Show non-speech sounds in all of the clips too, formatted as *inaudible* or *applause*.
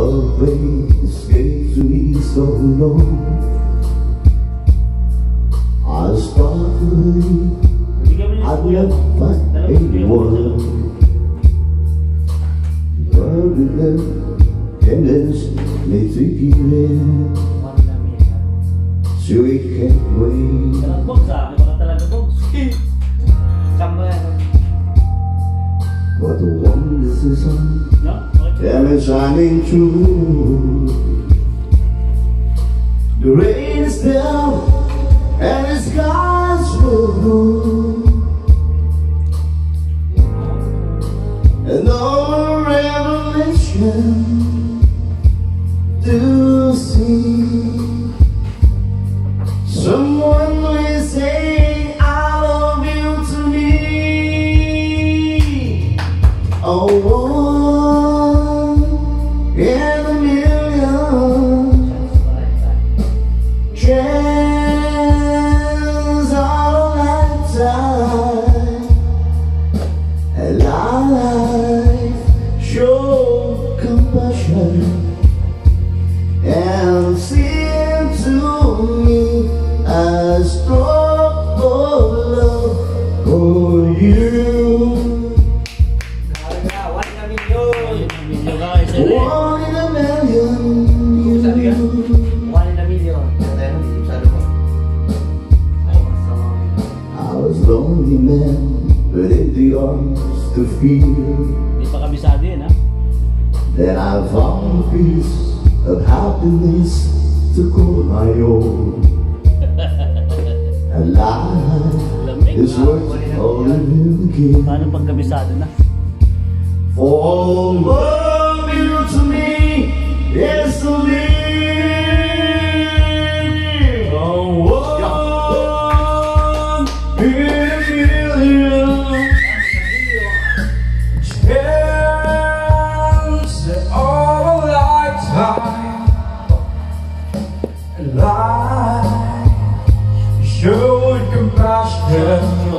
always gave me so low. I started I never anyone Burden No? And it's shining true The rain is down And the skies will blue And all revelation To see Life showed compassion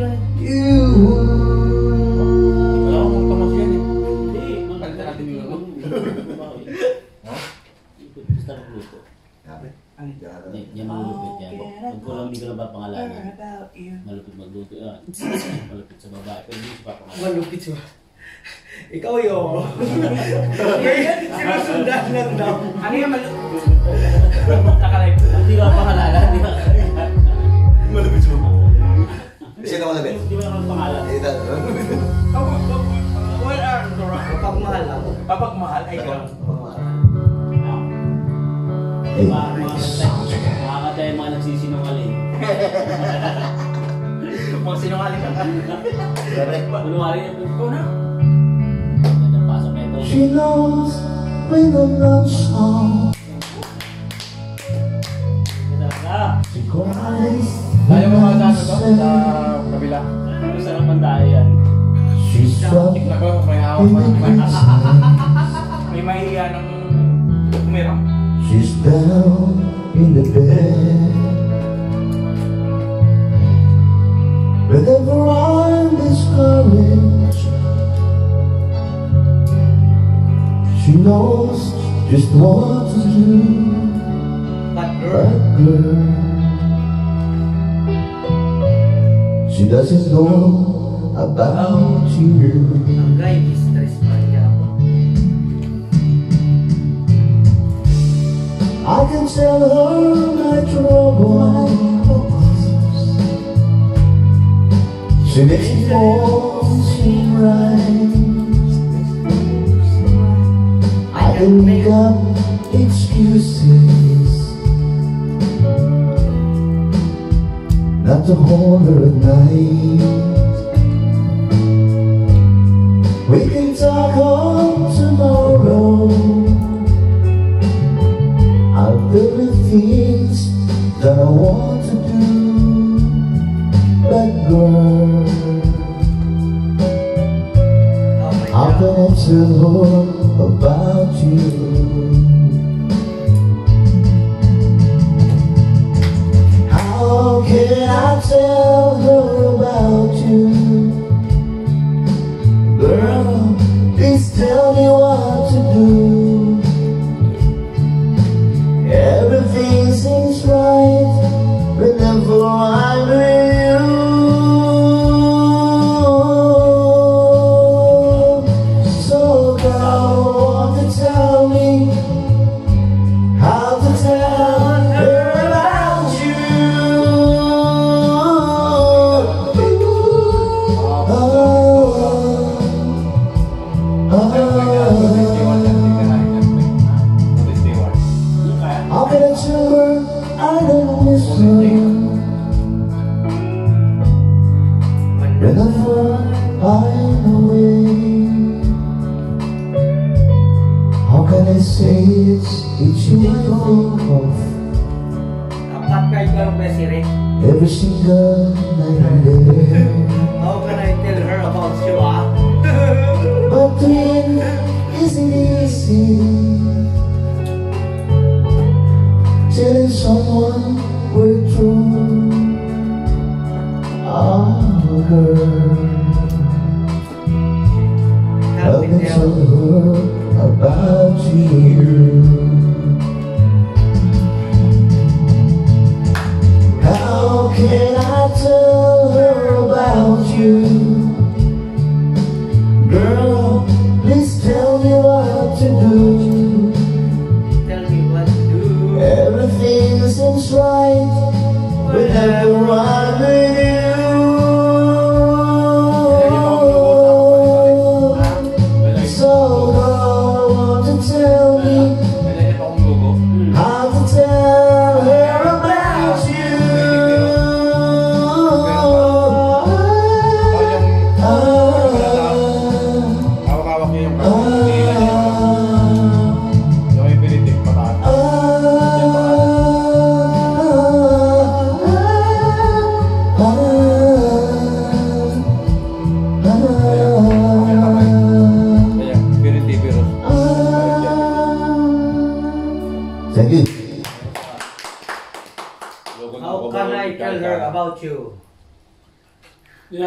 lang. You. Wala akong pamas yan eh. Hindi. Palitan natin yung ulo. Basta magluto. Hindi, yan malulupit yan. Huwag ko lang hindi ko lang ba pangalanan. Malupit magluto yan. Malupit sa babae. Pero hindi ko pa pangalanan. Malupit ba? Ikaw. Ngayon, sinusundan lang daw. Ano malupit? Nakalike. Hindi ko pa pangalanan. Hindi mo. Sino malapit? Hindi ba naman pangalan? Eh, ito. Pagmahal lang. Papagmahal ay Ah. Hey, Mga mga mga katay, mga nagsisinungaling. *laughs* Mga sinungaling ka. Kunwari yung ikaw na. She knows when the love song Tayo mo mga ano to? Sa kabila. Dahil yan. She's struck in Tignan ko, may hawak the pa. knees. *laughs* May mahihiya ng. She's down in the bed. Whenever I'm discouraged, she knows just what to do. That girl. She doesn't know about you. I can tell her my troubles. She makes me fall seem right. I can make up excuses not to hold her at night. We can talk on tomorrow. I'll do the things that I want to do. But girl, Oh my how can God. I her about you?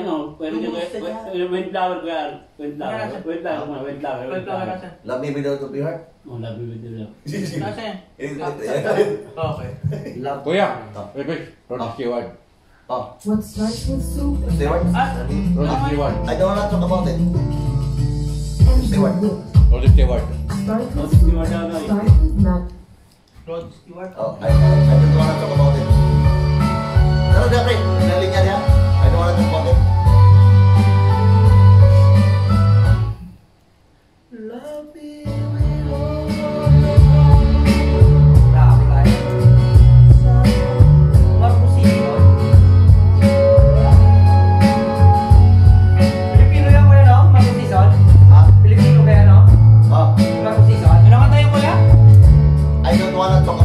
no, pero yo, yo vendaba el lugar, vendaba, vendaba, vendaba, vendaba. La Bibi de tu pihak? No, la Bibi de la. Oh. What starts with soup? Say what? I don't want to talk about it. Say what? Start with Oh, I, I don't want to talk about it. I don't wanna talk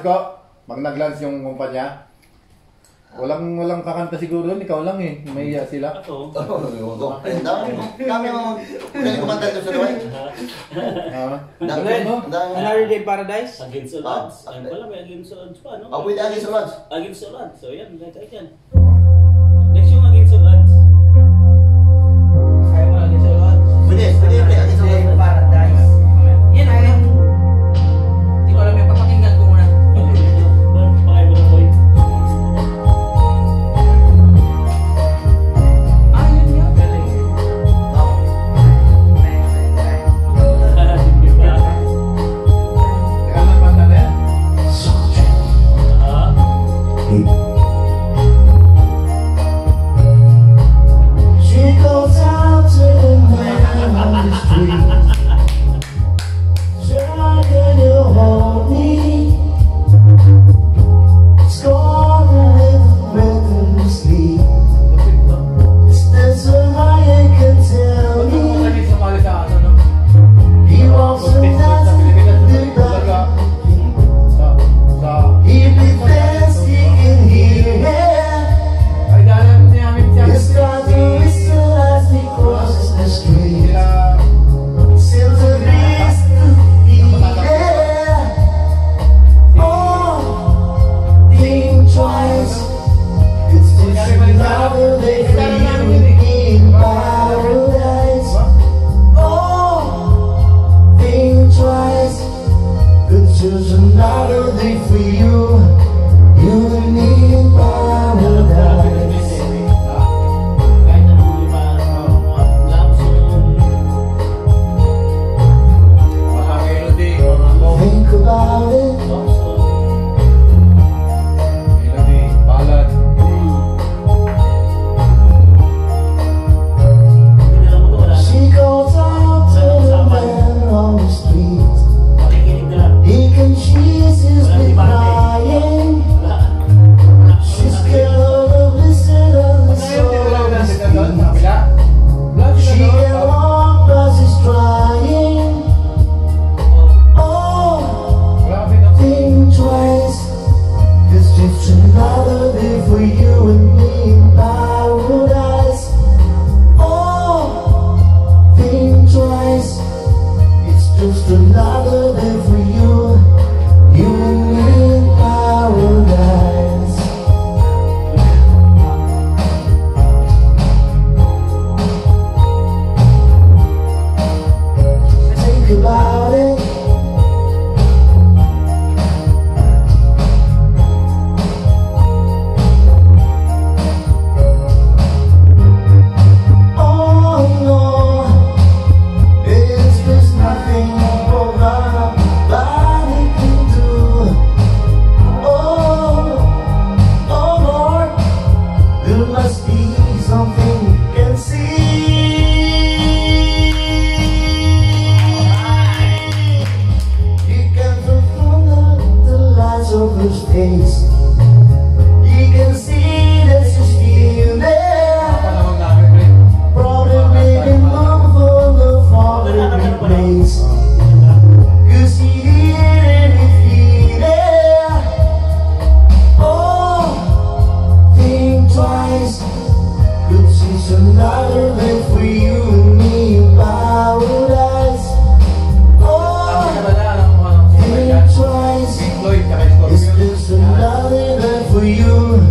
naglunch ko, pag naglunch yung kumpanya, walang walang kakanta siguro yun, ikaw lang eh. May iya sila. Oo. Oo. Dami mo. Dami mo. Dami ko manta sa Dubai. Ah. Ha? Dami mo. Another day paradise? Against the ah. odds. Ano pala, may against the odds pa, no? Oh, with against the odds. Against the odds. So yan, like yan. you.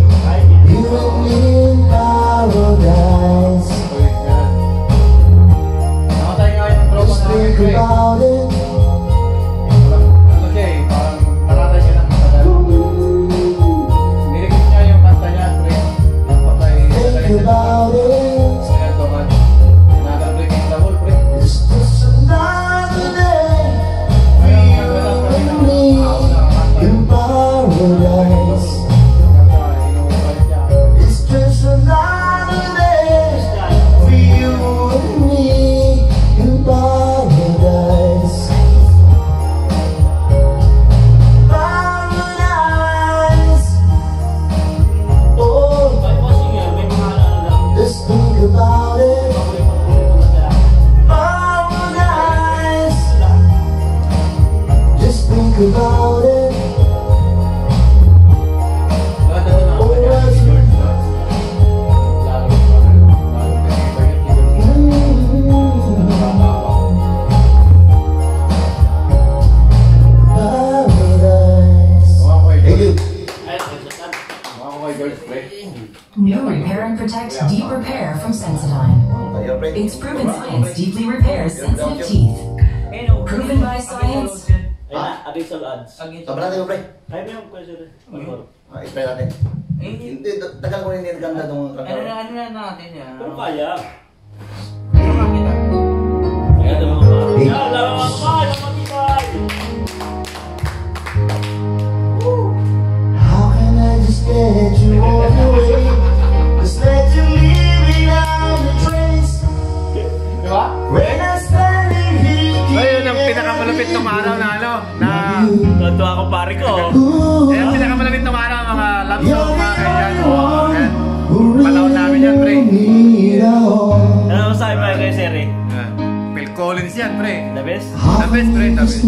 protects deep repair from Sensodyne. Its proven science deeply repairs sensitive teeth. Proven by science. Ah, additional ads. Sabi natin ko, pre. Ay, may question. Ah, i-spray. Eh, hindi, tagal ko rin nilaganda itong tracker. Ano na, ano na natin yan? Pero kaya. Ano nga kita? Kaya naman ba? Kaya naman ba? Naman kita! How can I just get you on ba? Ayun ang pinakamalapit ng araw na ano, na Natuwa ako pare ko. Ayun ang pinakamalapit ng araw mga love song mga kaibigan. Oh, and namin yan pre. Ano mo sabi mga kay Siri? Phil Collins yan pre. The best? The best pre, the best.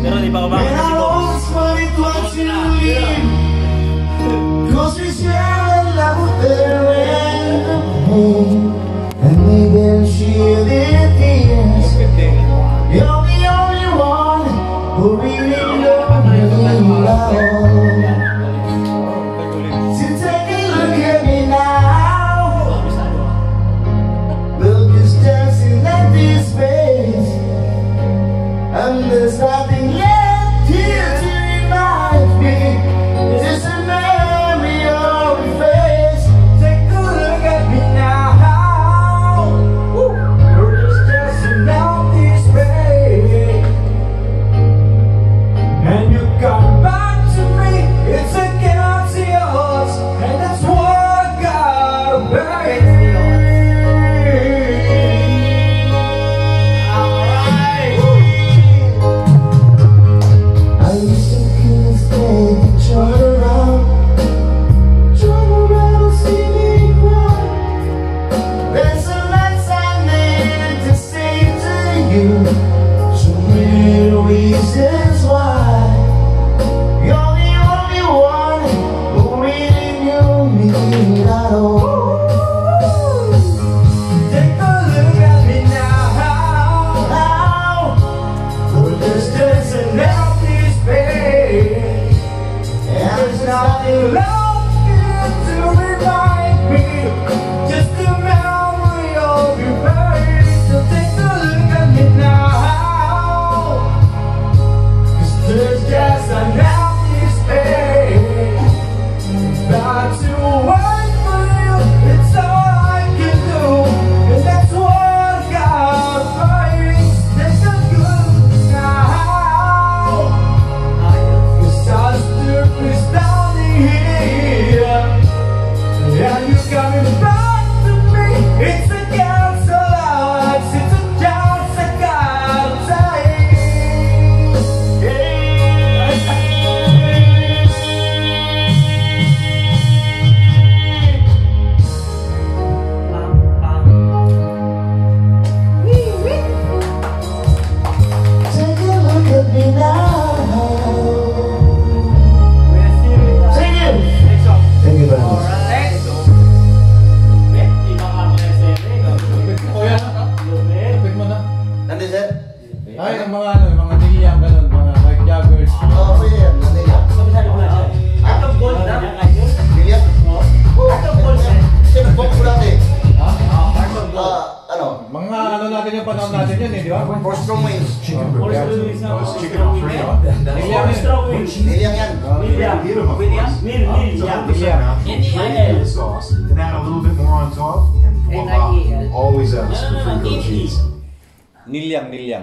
Pero di ba kumakanta si Bob? Cause we share a love with the end And they she see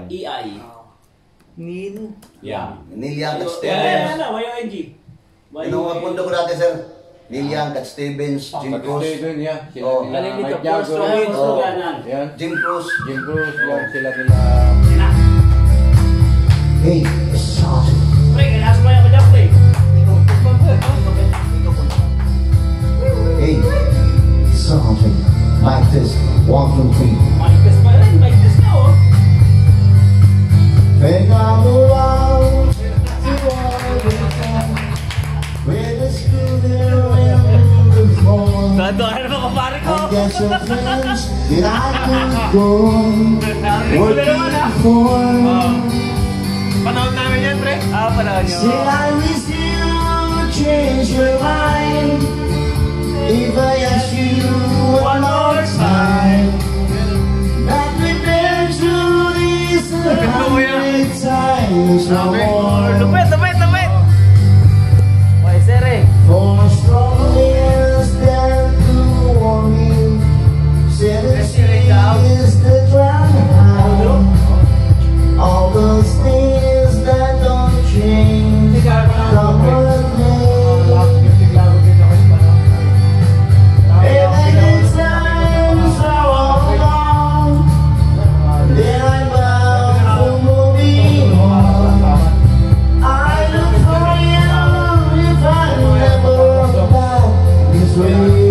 EI. Neil. Yeah. Neil Young at Stevens. Ano, Y-O-N-G. Y-O-N-G. Ko natin, sir. Neil Young at Stevens, ah, Jim Cruz. Steven, yeah. Oh. nila Galing nito, Mike Jago. Oh. Jim Cruz. Jim Cruz, oh. yan. Sila nila. Hey, Sergeant. Pre, kailangan sumaya ko dyan, pre. Hey, Sergeant. Like this, one, two, three. the that I can go Working for. I will still change your mind If I ask you one more time. That we've been through a hundred times more. you.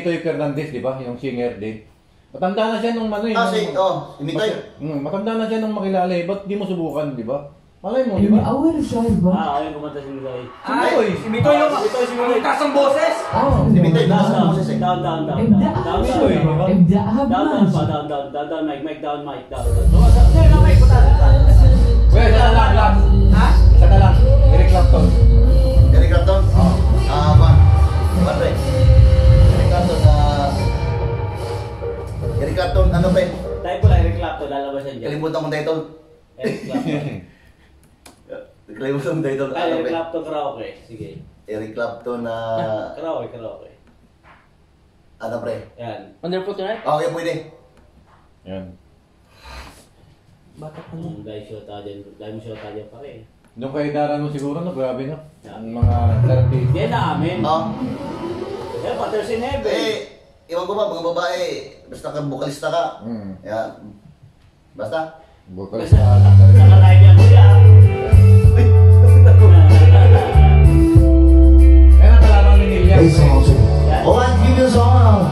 Mitoy Fernandez, di ba? Yung singer din. Matanda na siya nung ano yun. Ah, nung- si, oh, si Mitoy. Mm, matanda na siya nung makilala eh. Ba't di mo subukan, di ba? Malay mo, di ba? Ah, well, siya ba? Ah, ayun kumanta si Mitoy. Ay, Mitoy. Ah, si Mitoy yung Si Mitoy, si Mitoy. taas ang boses. Ah, Si Mitoy, taas ang boses eh. Down, down, down, down. Down, down, Mitoy. down. Down, down, pa, down, down, down, down, mic, mic, down, mic, down. Well, isa na lang, lang. Ha? Isa na lang. Eric Clapton. Eric Clapton. Ah, ba? Ba. Eric Clapton, ano pre? Tayo po lang, Eric Clapton, lalabas yan dyan. Kalimutan kong title. Eric Clapton. *laughs* Kalimutan kong title. Ay, Ano Eric? Clapton karaoke. Sige. Eric Clapton na... *laughs* Karaoke, karaoke. Ano pre? Yan. Wonderful tonight. Okay, pwede. Yan. Bata pa Ang dahil siya tayo dyan, dahil siya tayo dyan pa rin. Yung kay Dara mo siguro, no? Grabe, no? Ang mga therapy. Hindi na amin. Ah, Eh, Father si Nebe. eh, iwan ko ba, mga babae, basta ka vocalista ka. Mm. Yan. Basta. Bukalista. Saka tayo niya, kuya. Kaya. Oh, I'll give you a song.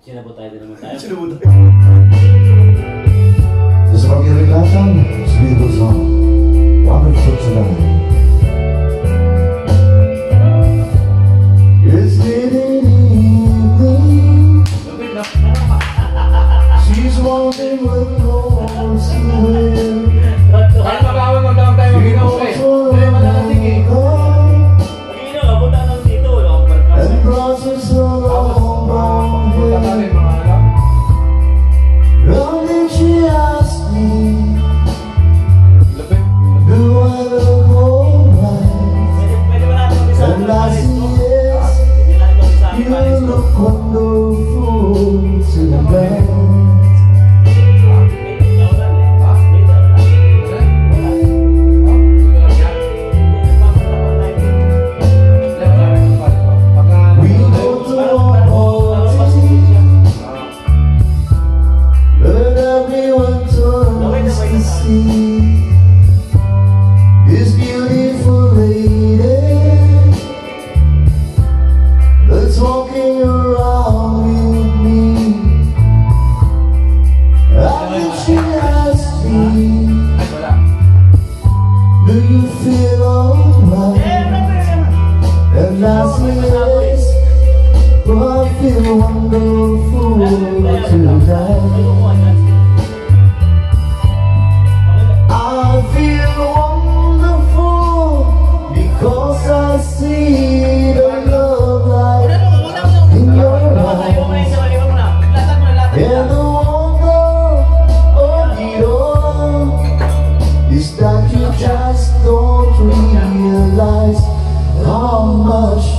Sinabot tayo din naman tayo. Sinabot tayo. This is from your class. It's a beautiful song. Wonderful tonight. Thank you.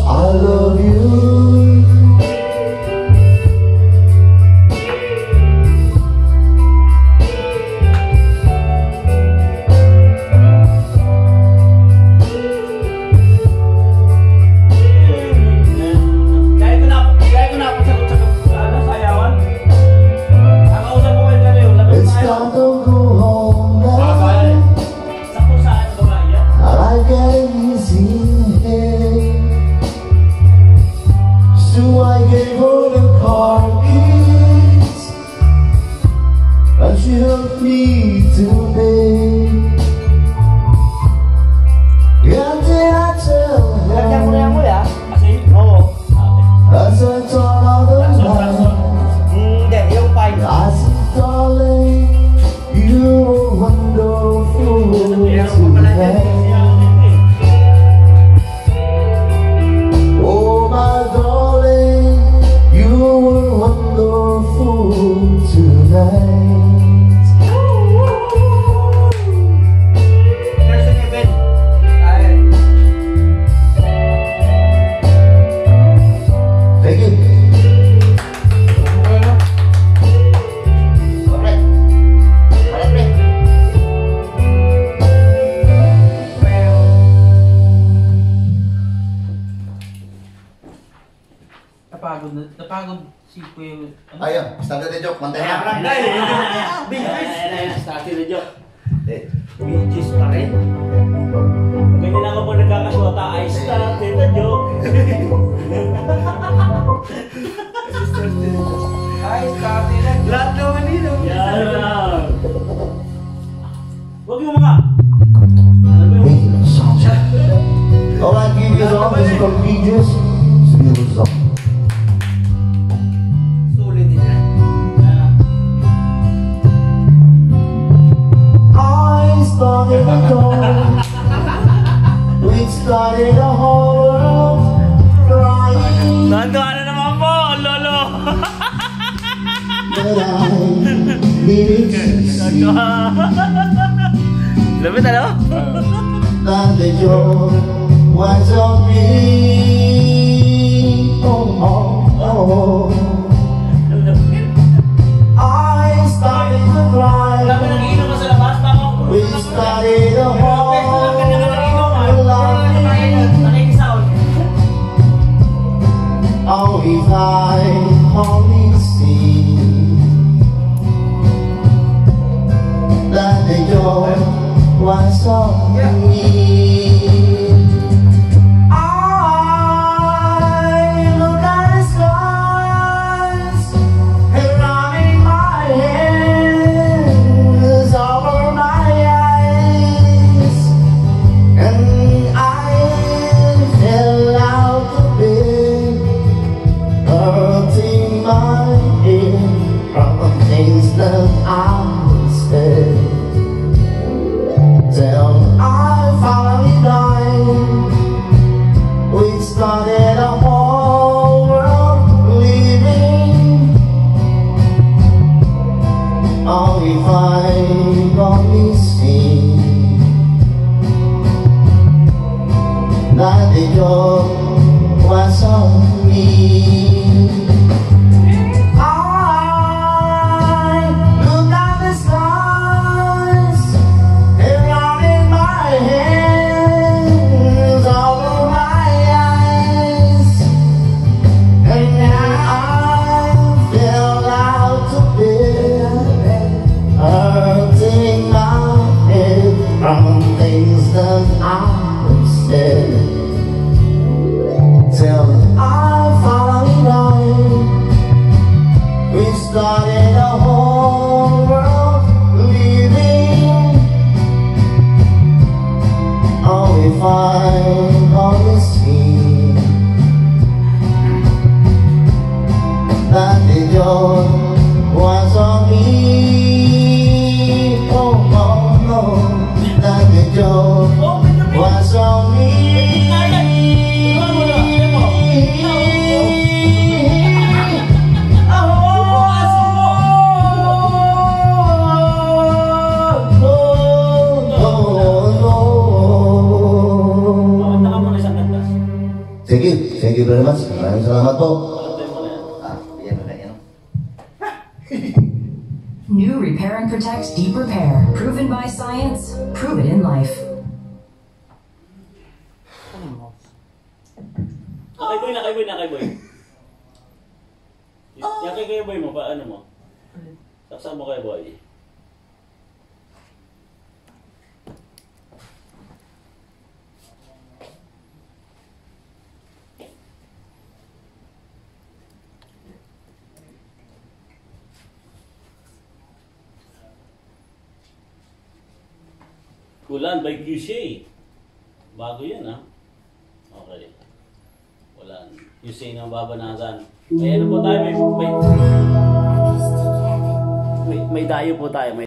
I love you. *laughs* Lớn biết ta đó. Ta để cho Why so me Oh oh oh song yeah. Thank you, thank you very much. Maraming salamat po. New Repair and Protect Deep Repair. Proven by science, prove it in life. Kulan by QC. Bago yan ha. Okay. Kulan. QC na babanatan. Kaya ano po tayo? May, may, may dayo po tayo. May